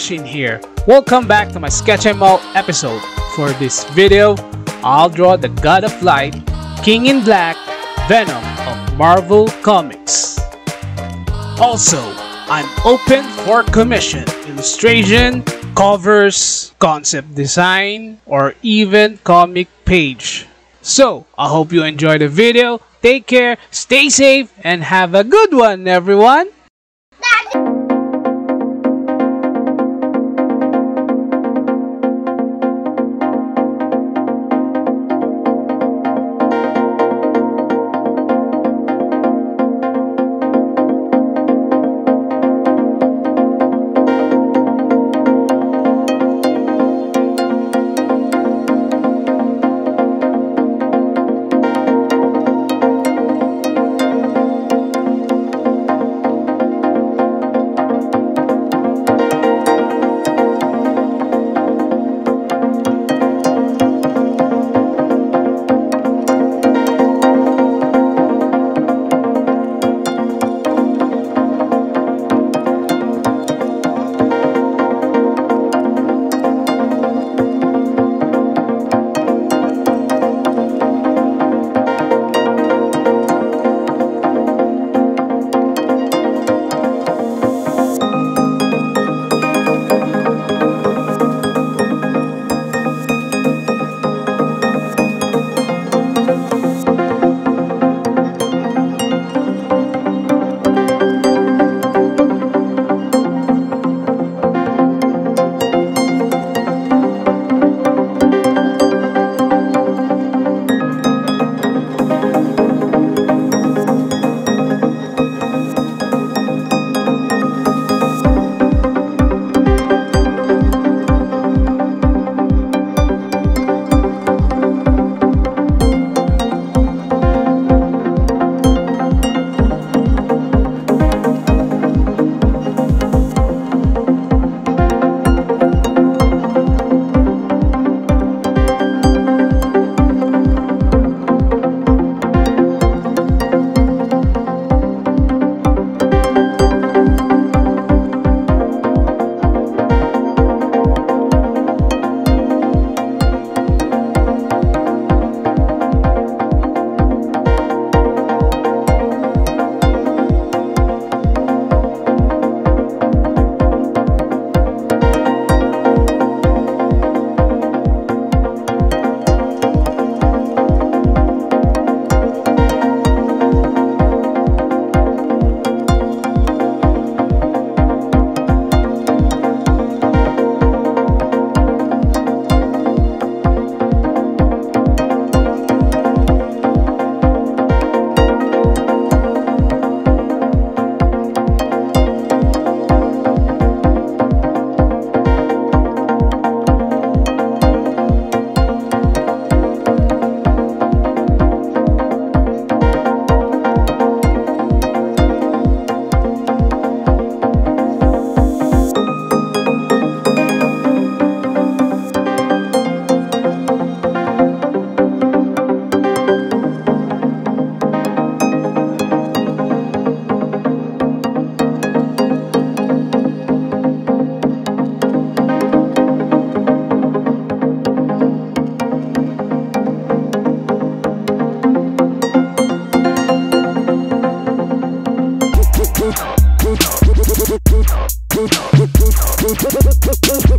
Here. Welcome back to my SketchEmAll episode. For this video, I'll draw the God of Light, King in Black, Venom of Marvel Comics. Also, I'm open for commission, illustration, covers, concept design, or even comic page. So, I hope you enjoy the video. Take care, stay safe, and have a good one, everyone! Thank